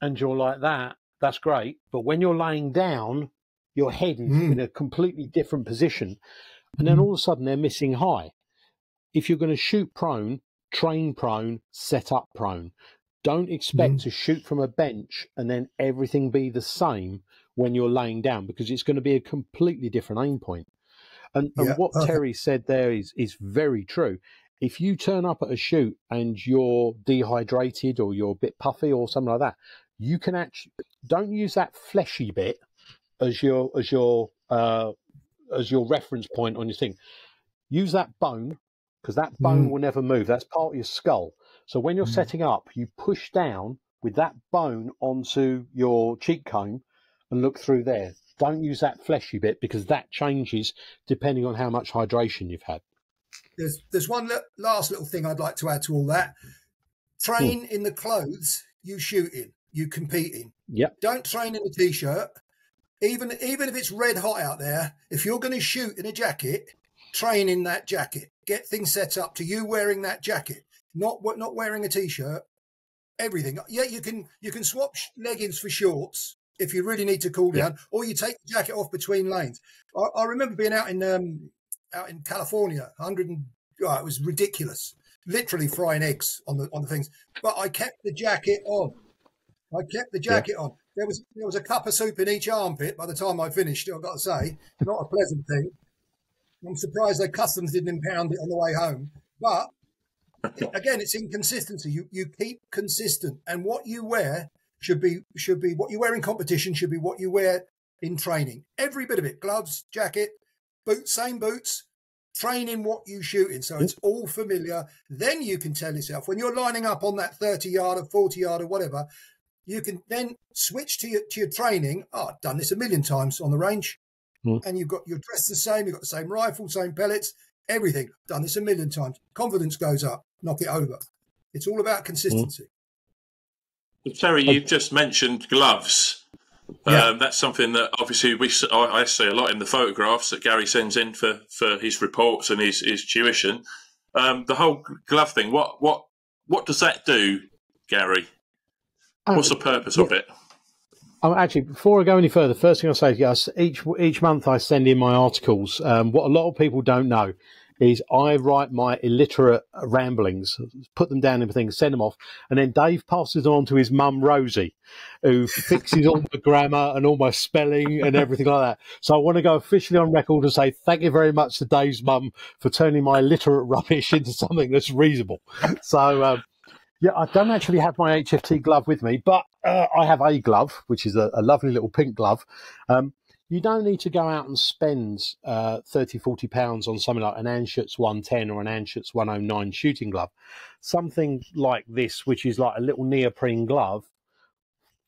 C: and you're like that, that's great. But when you're laying down, your head is
B: Mm.
C: in a completely different position. And then all of a sudden they're missing high if you're going to shoot prone, train prone, set up prone. Don't expect
B: Mm.
C: to shoot from a bench and then everything be the same when you're laying down because it's going to be a completely different aim point. And, and what
B: perfect.
C: Terry said there is is very true. If you turn up at a shoot and you're dehydrated or you're a bit puffy or something like that, you can actually don't use that fleshy bit as your as your uh, as your reference point on your thing. Use that bone because that bone
B: Mm.
C: will never move. That's part of your skull. So when you're
B: Mm.
C: setting up, you push down with that bone onto your cheek cone and look through there. Don't use that fleshy bit because that changes depending on how much hydration you've had.
B: There's there's one last little thing I'd like to add to all that. Train in the clothes you shoot in, you compete in.
C: Yep.
B: Don't train in a t-shirt. Even even if it's red hot out there, if you're going to shoot in a jacket, train in that jacket. Get things set up to you wearing that jacket, not not wearing a t-shirt. Everything. Yeah, you can you can swap sh- leggings for shorts if you really need to cool
C: Yeah.
B: down, or you take the jacket off between lanes. I, I remember being out in um, out in California, hundred and oh, it was ridiculous, literally frying eggs on the on the things. But I kept the jacket on. I kept the jacket on. There was there was a cup of soup in each armpit by the time I finished. I've got to say, not a pleasant thing. I'm surprised their customs didn't impound it on the way home. But again, it's inconsistency. You you keep consistent, and what you wear should be should be what you wear in competition should be what you wear in training. Every bit of it: gloves, jacket, boots, same boots. Training what you shoot in, so it's all familiar. Then you can tell yourself when you're lining up on that 30 yard or 40 yard or whatever, you can then switch to your to your training. Oh, I've done this a million times on the range,
C: Hmm.
B: and you've got you're dressed the same. You've got the same rifle, same pellets, everything. Done this a million times. Confidence goes up. Knock it over. It's all about consistency.
A: Terry, you've just mentioned gloves.
B: Yeah.
A: Um, that's something that obviously we s- I, I see a lot in the photographs that Gary sends in for, for his reports and his, his tuition. Um, the whole glove thing. What what what does that do, Gary? What's the purpose of it?
C: Oh, actually, before I go any further, first thing I'll say is yes, each each month I send in my articles. Um, what a lot of people don't know is I write my illiterate ramblings, put them down in things, send them off, and then Dave passes them on to his mum Rosie, who fixes all my grammar and all my spelling and everything like that. So I want to go officially on record and say thank you very much to Dave's mum for turning my illiterate rubbish <laughs> into something that's reasonable. So. Um, yeah, I don't actually have my HFT glove with me, but uh, I have a glove, which is a, a lovely little pink glove. Um, you don't need to go out and spend uh, 30, 40 pounds on something like an Anschutz 110 or an Anschutz 109 shooting glove. Something like this, which is like a little neoprene glove,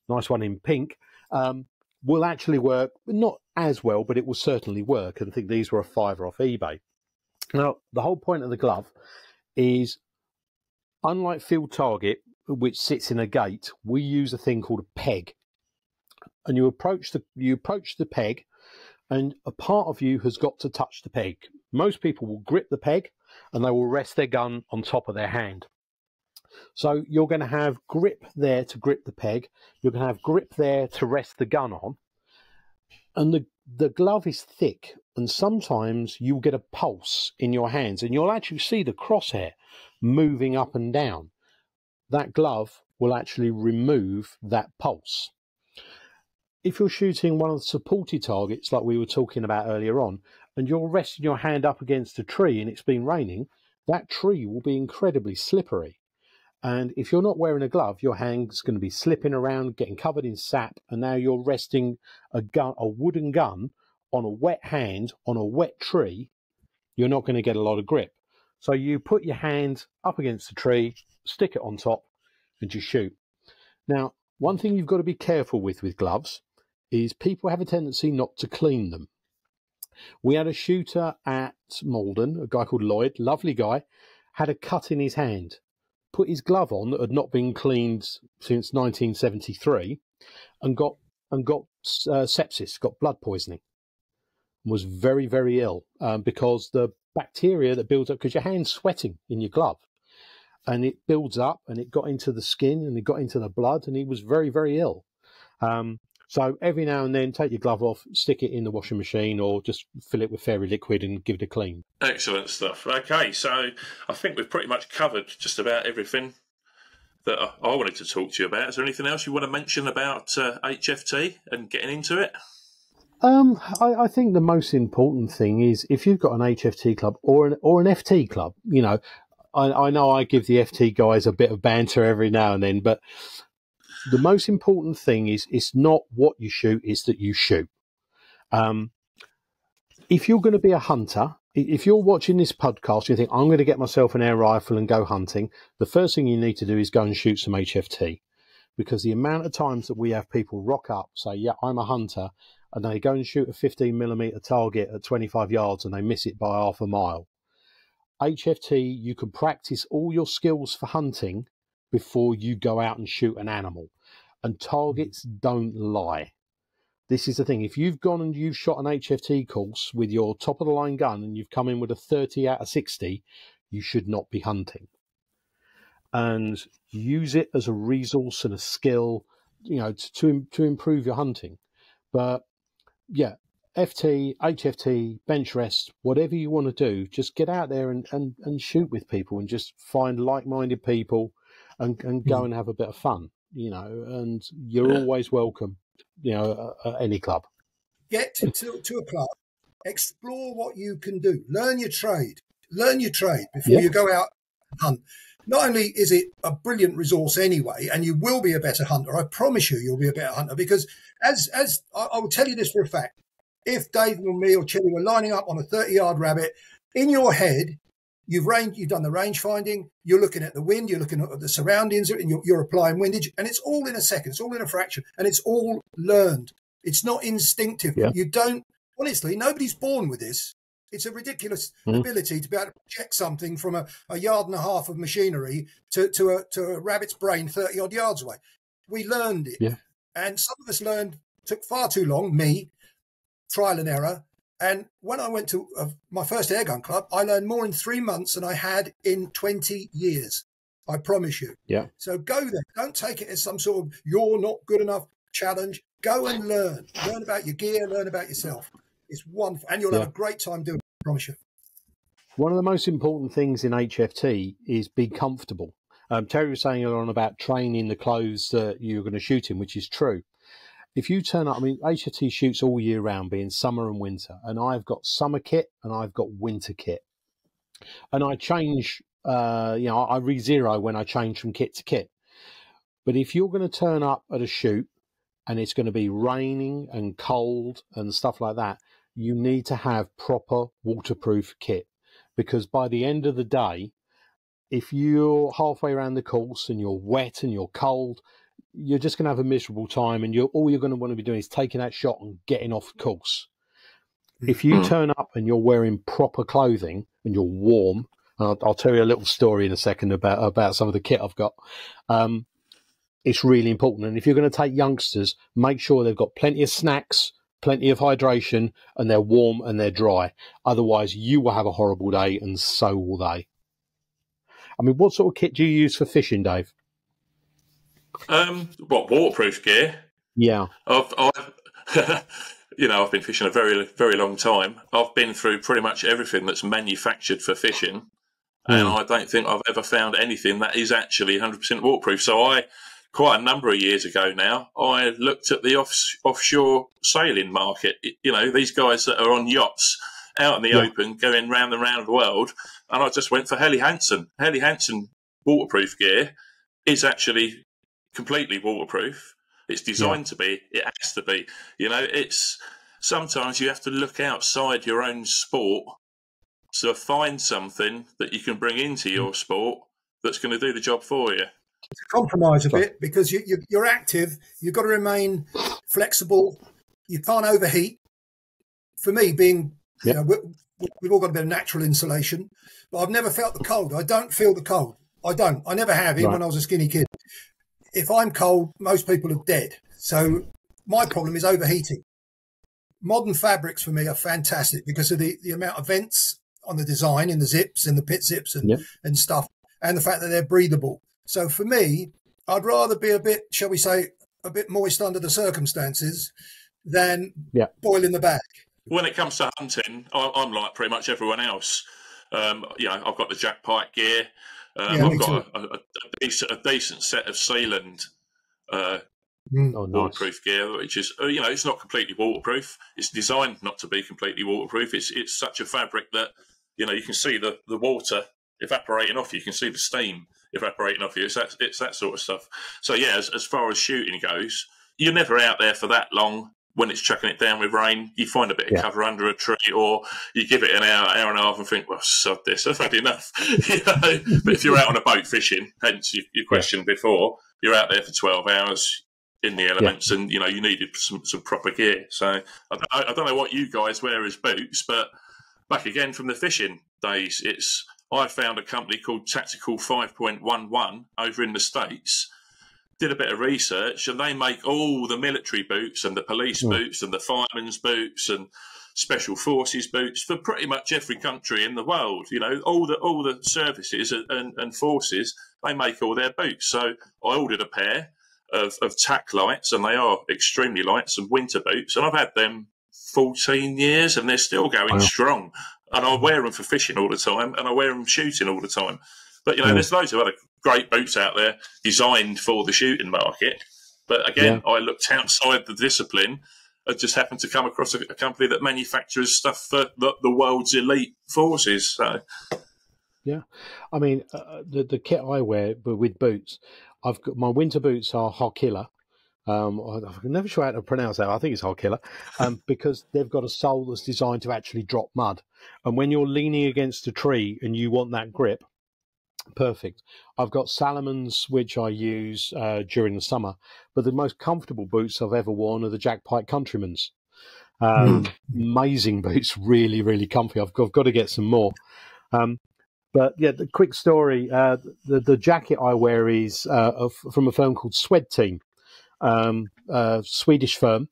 C: nice one in pink, um, will actually work, not as well, but it will certainly work. And I think these were a fiver off eBay. Now, the whole point of the glove is unlike field target, which sits in a gate, we use a thing called a peg. And you approach the you approach the peg, and a part of you has got to touch the peg. Most people will grip the peg, and they will rest their gun on top of their hand. So you're going to have grip there to grip the peg. You're going to have grip there to rest the gun on. And the, the glove is thick, and sometimes you'll get a pulse in your hands, and you'll actually see the crosshair moving up and down. That glove will actually remove that pulse. If you're shooting one of the supported targets, like we were talking about earlier on, and you're resting your hand up against a tree and it's been raining, that tree will be incredibly slippery. And if you're not wearing a glove, your hand's going to be slipping around, getting covered in sap, and now you're resting a gun, a wooden gun, on a wet hand on a wet tree. You're not going to get a lot of grip. So you put your hand up against the tree, stick it on top, and you shoot. Now, one thing you've got to be careful with with gloves is people have a tendency not to clean them. We had a shooter at Maldon, a guy called Lloyd, lovely guy, had a cut in his hand put his glove on that had not been cleaned since 1973 and got and got uh, sepsis, got blood poisoning, was very very ill um, because the bacteria that builds up because your hand's sweating in your glove and it builds up and it got into the skin and it got into the blood and he was very very ill. Um, so every now and then, take your glove off, stick it in the washing machine, or just fill it with fairy liquid and give it a clean.
A: Excellent stuff. Okay, so I think we've pretty much covered just about everything that I wanted to talk to you about. Is there anything else you want to mention about uh, HFT and getting into it?
C: Um, I, I, think the most important thing is if you've got an HFT club or an or an FT club, you know, I, I know I give the FT guys a bit of banter every now and then, but the most important thing is it's not what you shoot, it's that you shoot. Um, if you're going to be a hunter, if you're watching this podcast, you think I'm going to get myself an air rifle and go hunting. The first thing you need to do is go and shoot some HFT, because the amount of times that we have people rock up, say, "Yeah, I'm a hunter," and they go and shoot a 15 millimeter target at 25 yards and they miss it by half a mile. HFT, you can practice all your skills for hunting before you go out and shoot an animal. And targets mm. don't lie. This is the thing. If you've gone and you've shot an HFT course with your top of the line gun and you've come in with a 30 out of 60, you should not be hunting. And use it as a resource and a skill, you know, to, to, to improve your hunting. But yeah, FT, HFT, bench rest, whatever you want to do, just get out there and, and, and shoot with people and just find like minded people and, and go mm. and have a bit of fun, you know, and you're yeah. always welcome, you know, at, at any club.
B: Get to, to, to, a club, explore what you can do, learn your trade, learn your trade before yeah. you go out and hunt. Not only is it a brilliant resource anyway, and you will be a better hunter, I promise you, you'll be a better hunter because, as as I, I will tell you this for a fact, if Dave or me or Chili were lining up on a 30 yard rabbit, in your head, You've range, you've done the range finding. You're looking at the wind. You're looking at the surroundings, and you're, you're applying windage, and it's all in a second. It's all in a fraction, and it's all learned. It's not instinctive. Yeah. You don't. Honestly, nobody's born with this. It's a ridiculous mm. ability to be able to project something from a, a, yard and a half of machinery to, to, a, to a rabbit's brain 30 odd yards away. We learned it.
C: Yeah.
B: And some of us learned, took far too long, me, trial and error. And when I went to uh, my first airgun club, I learned more in three months than I had in 20 years. I promise you.
C: Yeah.
B: So go there. Don't take it as some sort of you're not good enough challenge. Go and learn. Learn about your gear, learn about yourself. It's wonderful. And you'll yeah. have a great time doing it. I promise you.
C: One of the most important things in HFT is be comfortable. Um, Terry was saying earlier on about training the clothes that you're going to shoot in, which is true if you turn up, I mean, HFT shoots all year round, being summer and winter, and I've got summer kit and I've got winter kit, and I change. Uh, you know, I re-zero when I change from kit to kit. But if you're going to turn up at a shoot and it's going to be raining and cold and stuff like that, you need to have proper waterproof kit because by the end of the day, if you're halfway around the course and you're wet and you're cold, you're just going to have a miserable time, and you're all you're going to want to be doing is taking that shot and getting off course. If you mm. turn up and you're wearing proper clothing and you're warm, I'll, I'll, tell you a little story in a second about about some of the kit I've got. Um, it's really important, and if you're going to take youngsters, make sure they've got plenty of snacks, plenty of hydration, and they're warm and they're dry. Otherwise, you will have a horrible day, and so will they. I mean, what sort of kit do you use for fishing, Dave?
A: Um, what waterproof gear?
C: Yeah,
A: I've, I've <laughs> you know, I've been fishing a very, very long time. I've been through pretty much everything that's manufactured for fishing, and
C: Mm.
A: I don't think I've ever found anything that is actually 100% waterproof. So I, quite a number of years ago now, I looked at the off, offshore sailing market. You know, these guys that are on yachts out in the
C: Yeah.
A: open, going round and round the world, and I just went for Helly Hansen. Helly Hansen waterproof gear is actually completely waterproof. It's designed to be. It has to be. You know, it's sometimes you have to look outside your own sport to find something that you can bring into mm. your sport that's going to do the job for you.
B: Compromise a bit because you, you, you're active. You've got to remain flexible. You can't overheat. For me, being you know, we, we've all got a bit of natural insulation, but I've never felt the cold. I don't feel the cold. I don't. I never have, even
C: Right.
B: when I was a skinny kid. If I'm cold, most people are dead. So my problem is overheating. Modern fabrics for me are fantastic because of the, the amount of vents on the design in the zips and the pit zips and,
C: Yep.
B: and stuff, and the fact that they're breathable. So for me, I'd rather be a bit, shall we say, a bit moist under the circumstances than
C: Yeah.
B: boiling the bag.
A: When it comes to hunting, I- I'm like pretty much everyone else. Um, you know, I've got the Jack Pike gear. Um,
B: Yeah,
A: I've got a, a, a, decent, a decent set of Seeland uh,
B: Mm.
C: oh, nice.
A: waterproof gear, which is uh, you know it's not completely waterproof. It's designed not to be completely waterproof. It's it's such a fabric that you know you can see the, the water evaporating off you. You can see the steam evaporating off you. It's that it's that sort of stuff. So yeah, as, as far as shooting goes, you're never out there for that long. When it's chucking it down with rain, you find a bit of
C: Yeah.
A: cover under a tree, or you give it an hour, hour and a half, and think, "Well, sod this, I've had enough." <laughs> you know? But if you're out on a boat fishing, hence your, your question before, you're out there for twelve hours in the elements, and you know you needed some, some proper gear. So I, I I don't know what you guys wear as boots, but back again from the fishing days, it's I found a company called Tactical Five Point One One over in the states. Did a bit of research, and they make all the military boots and the police
C: Hmm.
A: boots and the firemen's boots and special forces boots for pretty much every country in the world. You know, all the all the services and, and forces they make all their boots. So I ordered a pair of, of tack lights, and they are extremely light, some winter boots, and I've had them 14 years, and they're still going
C: Wow.
A: strong. And I wear them for fishing all the time, and I wear them shooting all the time. But you know,
C: Yeah.
A: there's loads of other great boots out there designed for the shooting market. But again, I looked outside the discipline. I just happened to come across a, a company that manufactures stuff for the, the world's elite forces. So Yeah,
C: I mean, uh, the the kit I wear but with boots, I've got my winter boots are Härkila. Um, I- I'm never sure how to pronounce that. I think it's Härkila, um, <laughs> because they've got a sole that's designed to actually drop mud. And when you're leaning against a tree and you want that grip, perfect. I've got Salomons which I use uh, during the summer, but the most comfortable boots I've ever worn are the Jack Pike Countryman's. Um, Amazing <laughs> boots, really, really comfy. I've got, I've got to get some more. Um, but yeah, the quick story: uh, the the jacket I wear is uh, of, from a firm called Swedteam, um, a Swedish firm.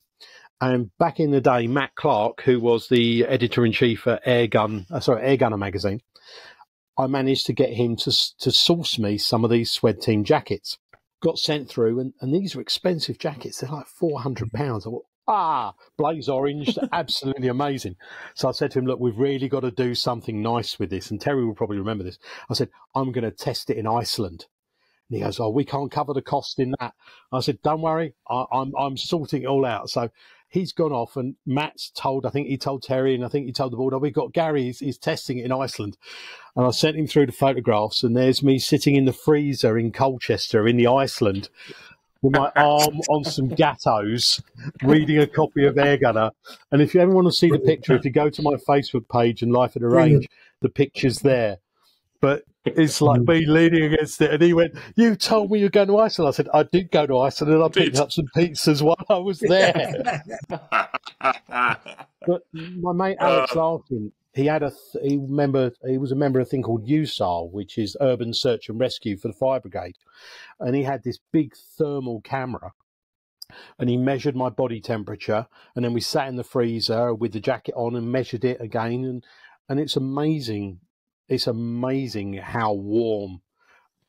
C: And back in the day, Matt Clark, who was the editor in chief at Airgun, uh, sorry, Airgunner magazine, I managed to get him to to source me some of these Swedteam jackets. Got sent through, and, and these are expensive jackets. They're like four hundred pounds. I thought, ah, blaze orange, <laughs> absolutely amazing. So I said to him, look, we've really got to do something nice with this. And Terry will probably remember this. I said, I'm going to test it in Iceland. And he goes, oh, we can't cover the cost in that. I said, don't worry, I, I'm I'm sorting it all out. So he's gone off, and Matt's told. I think he told Terry, and I think he told the board. Oh, we got Gary. He's, he's testing it in Iceland. And I sent him through the photographs, and there's me sitting in the freezer in Colchester in the Iceland. With my <laughs> arm on some gattos, reading a copy of Air Airgunner. And if you ever want to see the picture, if you go to my Facebook page and Life at
B: a
C: Range, the picture's there. But it's like me mm. leaning against it. And he went, You told me you're going to Iceland. I said, I did go to Iceland and I picked
A: Did.
C: up some pizzas while I was there. <laughs> But my mate uh, Alex Larkin, he had a th- he member he was a member of a thing called USAR, which is Urban Search and Rescue for the Fire Brigade, and he had this big thermal camera, and he measured my body temperature, and then we sat in the freezer with the jacket on and measured it again, and and it's amazing. It's amazing how warm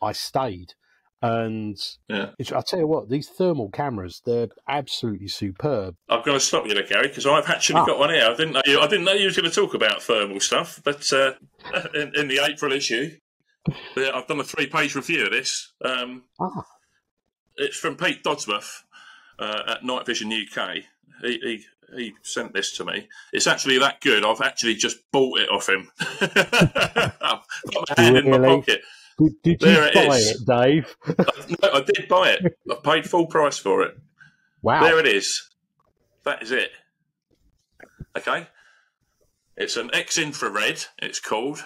C: I stayed. And
A: Yeah.
C: it's, I'll tell you what, these thermal cameras, they're absolutely superb.
A: I'm going to stop you there, Gary, because I've actually
C: Ah.
A: got one here. I didn't know you. I didn't know you was going to talk about thermal stuff, but uh, <laughs> in, in the April issue, I've done a three-page review of this. Um,
C: Ah.
A: it's from Pete Dodsworth uh, at Night Vision UK. He, he he sent this to me. It's actually that good. I've actually just bought it off him. <laughs> I've got my hand in my pocket.
C: Did, did
A: There
C: you
A: it
C: buy
A: is.
C: it, Dave? <laughs>
A: No, I did buy it. I paid full price for it.
C: Wow.
A: There it is. That is it. Okay. It's an Xinfrared, it's called,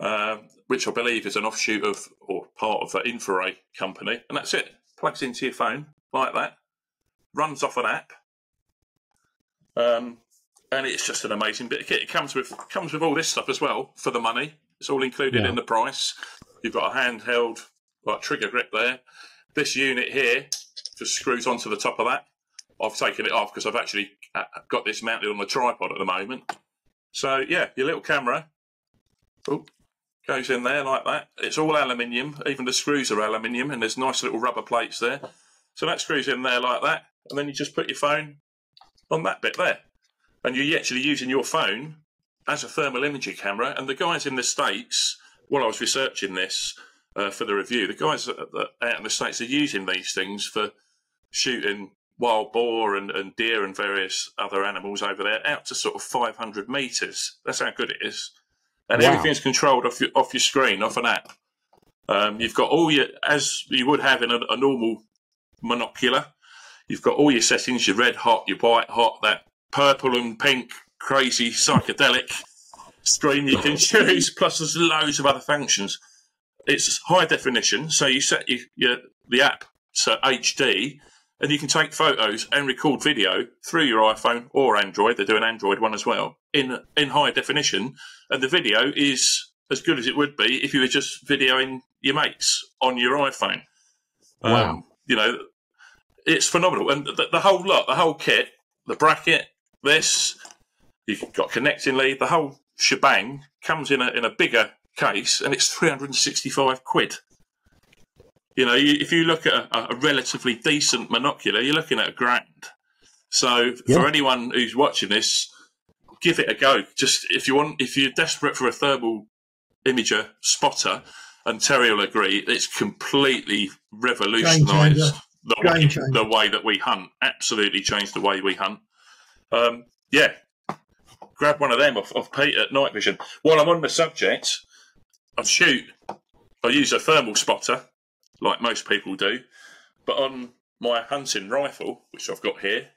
A: um, which I believe is an offshoot of or part of the InfiRay company. And that's it. Plugs into your phone like that, runs off an app. Um, and it's just an amazing bit of kit. It comes with comes with all this stuff as well for the money. It's all included
C: Yeah.
A: in the price. You've got a handheld like trigger grip there. This unit here just screws onto the top of that. I've taken it off because I've actually uh, got this mounted on the tripod at the moment. So yeah, your little camera oh, goes in there like that. It's all aluminium. Even the screws are aluminium, and there's nice little rubber plates there. So that screws in there like that, and then you just put your phone on that bit there, and you're actually using your phone as a thermal imaging camera. And the guys in the states, while I was researching this uh, for the review, the guys out in the states are using these things for shooting wild boar and, and deer and various other animals over there out to sort of 500 meters. That's how good it is. And
C: Wow.
A: everything's controlled off your, off your screen, off an app. Um, you've got all your, as you would have in a, a normal monocular, you've got all your settings, your red hot, your white hot, that purple and pink crazy psychedelic screen you can <laughs> choose, plus there's loads of other functions. It's high definition, so you set your, your the app to HD, and you can take photos and record video through your iPhone or Android. They do an Android one as well in in high definition, and the video is as good as it would be if you were just videoing your mates on your iPhone.
C: Wow.
A: Um, you know, it's phenomenal, and the, the whole lot, the whole kit, the bracket, this, you've got connecting lead, the whole shebang comes in a in a bigger case, and it's three hundred and sixty five quid. You know, you, if you look at a, a relatively decent monocular, you're looking at a grand. So
C: Yeah.
A: for anyone who's watching this, give it a go. Just if you want, if you're desperate for a thermal imager spotter, and Terry will agree, it's completely revolutionised. The way, the way that we hunt. Absolutely changed the way we hunt. Um, yeah, grab one of them off, off Pete at Night Vision. While I'm on the subject, I shoot. I use a thermal spotter, like most people do, but on my hunting rifle, which I've got here,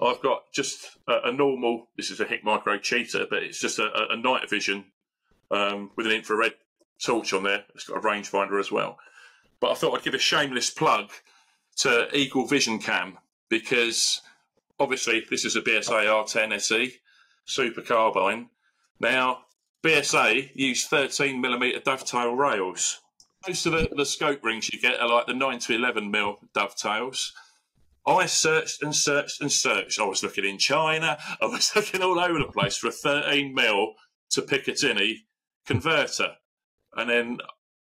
A: I've got just a, a normal. This is a HikMicro Cheetah, but it's just a, a, a night vision um, with an infrared torch on there. It's got a rangefinder as well. But I thought I'd give a shameless plug to Eagle Vision Cam because obviously this is a BSA R10 SE super carbine. Now BSA use 13 millimeter dovetail rails. Most of the, the scope rings you get are like the 9 to 11 mil dovetails. I searched and searched and searched. I was looking in China. I was <laughs> looking all over the place for a 13 mil to Picatinny converter. And then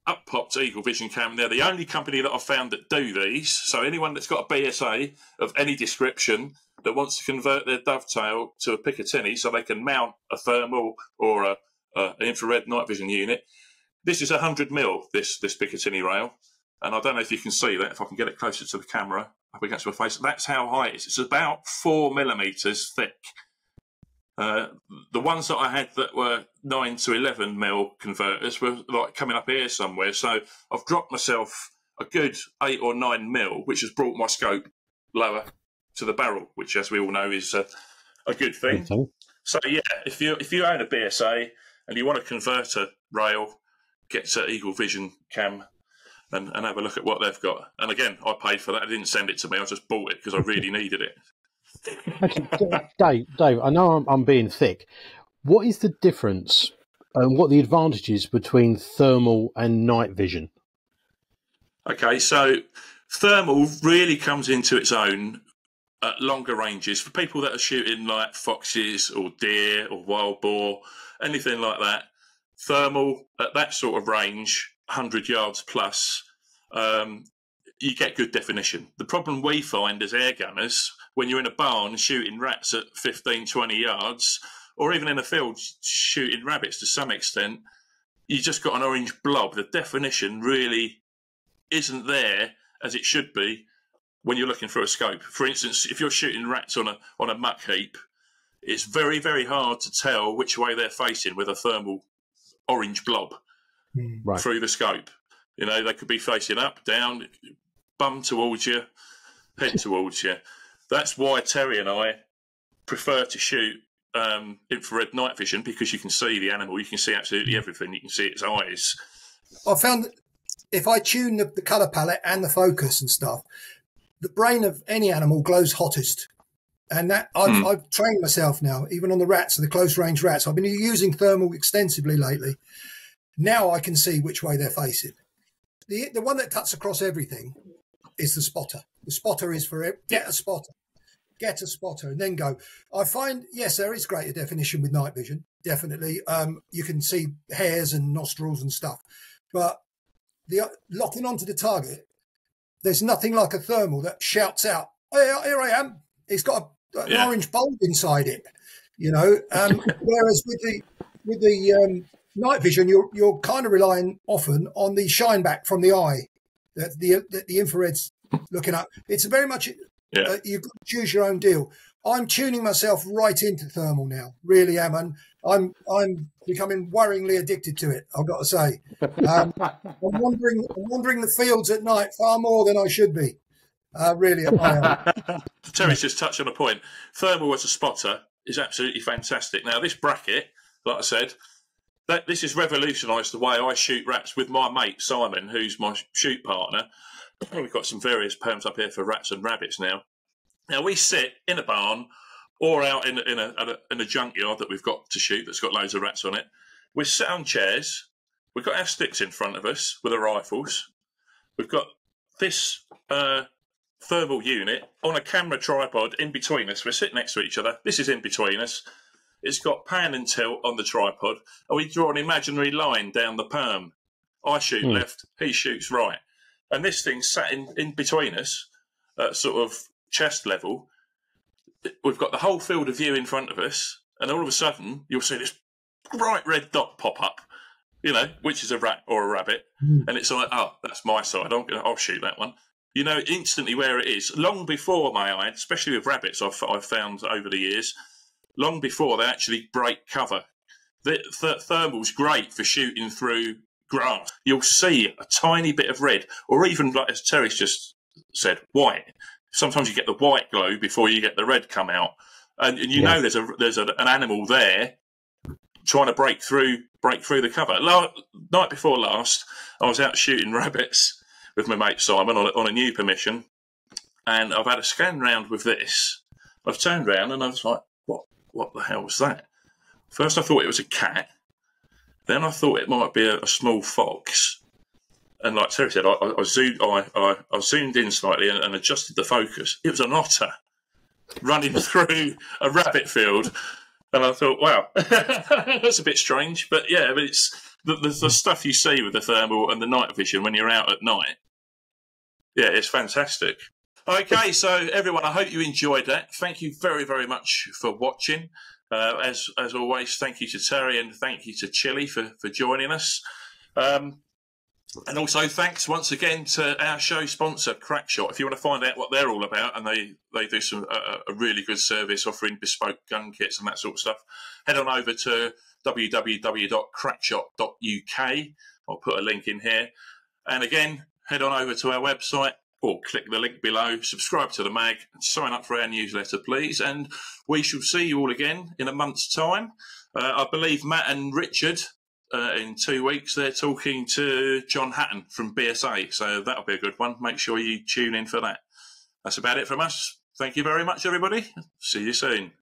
A: up popped Eagle Vision Cam. They're the only company that I've found that do these. So anyone that's got a BSA of any description that wants to convert their dovetail to a Picatinny so they can mount a thermal or a, a, an infrared night vision unit. This is 100 mil, this, this Picatinny rail. And I don't know if you can see that, if I can get it closer to the camera up against my face. That's how high it is. It's about four millimeters thick. Uh, the ones that I had that were nine to eleven mil converters were like coming up here somewhere. So I've dropped myself a good eight or nine mil, which has brought my scope lower to the barrel, which, as we all know, is a, a good thing.
C: So,
A: So yeah, if you if you own a BSA and you want to convert a rail, get to Eagle Vision Cam and, and have a look at what they've got. And again, I paid for that. I didn't send it to me. I just bought it because I really needed it.
C: Actually, Dave, Dave, I know I'm, I'm being thick. What is the difference and what are the advantages between thermal and night vision?
A: Okay, so thermal really comes into its own at longer ranges for people that are shooting like foxes or deer or wild boar, anything like that. Thermal at that sort of range, 100 yards plus, um, you get good definition. The problem we find as air gunners, when you're in a barn shooting rats at 15, 20 yards, or even in a field shooting rabbits to some extent, you just got an orange blob. The definition really isn't there as it should be when you're looking for a scope. For instance, if you're shooting rats on a on a muck heap, it's very very hard to tell which way they're facing with a thermal orange blob
C: mm. right.
A: through the scope. You know, they could be facing up, down, bum towards you, head towards you. That's why Terry and I prefer to shoot um, infrared night vision because you can see the animal, you can see absolutely everything, you can see its eyes.
B: I found that if I tune the, the color palette and the focus and stuff, the brain of any animal glows hottest. And that I've, mm. I've trained myself now, even on the rats, the close range rats. I've been using thermal extensively lately. Now I can see which way they're facing. The the one that cuts across everything is the spotter. The spotter is for it. Get a spotter, get a spotter, and then go. I find yes, there is greater definition with night vision. Definitely, um, you can see hairs and nostrils and stuff, but the locking onto the target there's nothing like a thermal that shouts out, hey, here I am. It's got a, an yeah. orange bulb inside it, you know. Um, <laughs> whereas with the with the um, night vision, you're you're kind of relying often on the shine back from the eye, that the, the, the infrared's looking up. It's very much yeah. uh, you choose your own deal. I'm tuning myself right into thermal now. Really am, and I'm I'm becoming worryingly addicted to it. I've got to say, um, <laughs> I'm wandering I'm wandering the fields at night far more than I should be. Uh, really, <laughs>
A: Terry's just touched on a point. Thermal as a spotter is absolutely fantastic. Now, this bracket, like I said, that this has revolutionised the way I shoot rats with my mate Simon, who's my shoot partner. We've got some various perms up here for rats and rabbits now. Now we sit in a barn or out in, in, a, a, in a junkyard that we've got to shoot that's got loads of rats on it. We sit on chairs. We've got our sticks in front of us with our rifles. We've got this uh, thermal unit on a camera tripod in between us. We're sitting next to each other. This is in between us. It's got pan and tilt on the tripod, and we draw an imaginary line down the perm. I shoot mm. left, he shoots right, and this thing sat in, in between us, at sort of chest level, we've got the whole field of view in front of us, and all of a sudden you'll see this bright red dot pop up, you know, which is a rat or a rabbit, mm. and it's like, oh, that's my side. I'm gonna, I'll shoot that one. You know instantly where it is. Long before my eye, especially with rabbits, I've, I've found over the years, long before they actually break cover. The th- thermal's great for shooting through grass. You'll see a tiny bit of red, or even like as Terry's just said, white sometimes you get the white glow before you get the red come out, and, and you know there's a there's a, an animal there trying to break through break through the cover. La- night before last, I was out shooting <laughs> rabbits with my mate Simon on a, on a new permission, and I've had a scan round with this. I've turned round and I was like, "What? What the hell was that?" First, I thought it was a cat. Then I thought it might be a, a small fox and like Terry said, I, I zoomed, I, I, I, zoomed in slightly and, and, adjusted the focus. It was an otter <laughs> running through a rabbit field, and I thought, wow, <laughs> that's a bit strange. But yeah, but it's the, the, the, stuff you see with the thermal and the night vision when you're out at night. Yeah, it's fantastic. Okay, so everyone, I hope you enjoyed that. Thank you very, very much for watching. Uh, as as always, thank you to Terry and thank you to Chili for for joining us. Um, and also, thanks once again to our show sponsor, Crackshot. If you want to find out what they're all about, and they, they do some uh, a really good service offering bespoke gun kits and that sort of stuff, head on over to www.crackshot.uk. I'll put a link in here. And again, head on over to our website or click the link below, subscribe to the mag, and sign up for our newsletter, please. And we shall see you all again in a month's time. Uh, I believe Matt and Richard uh, in two weeks, they're talking to John Hatton from BSA. So that'll be a good one. Make sure you tune in for that. That's about it from us. Thank you very much, everybody. See you soon.